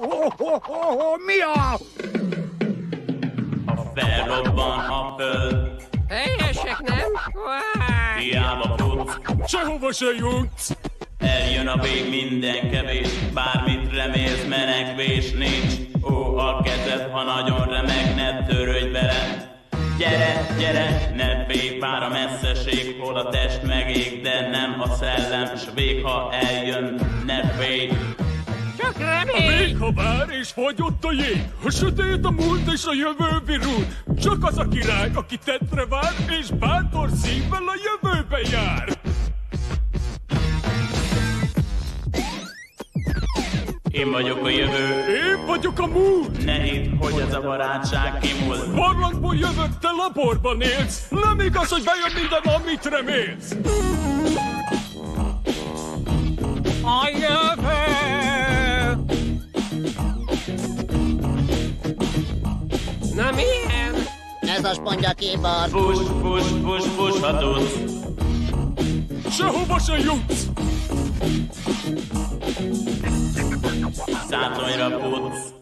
Oh, oh, oh, oh, mi a? Ha felrobban a föld, Helyesek, nem? Váj! hiába futsz, Sehova se jutsz. eljön a vég minden kevés, bármit remélsz, menekvés nincs. Ó, a kezed, ha nagyon remeg, ne törődj bele. Gyere, gyere, ne félj, vár a messzeség, hol a test megég, de nem a szellem, s vég, ha eljön, Még ha vár és fagyott a jég, a sötét a múlt és a jövő virul, csak az a király, aki tettre vár, és bátor szívvel a jövőbe jár. Én vagyok a jövő, Én vagyok a múlt, ne hidd, hogy ez a barátság kimúlt. barlangból jövök, te laborban élsz, nem igaz, hogy bejön minden, amit remélsz. A jövő! Ez a spongya kibar. Fuss, fuss, fuss, fuss, ha tudsz. Sehova se jutsz. Szátonyra futsz,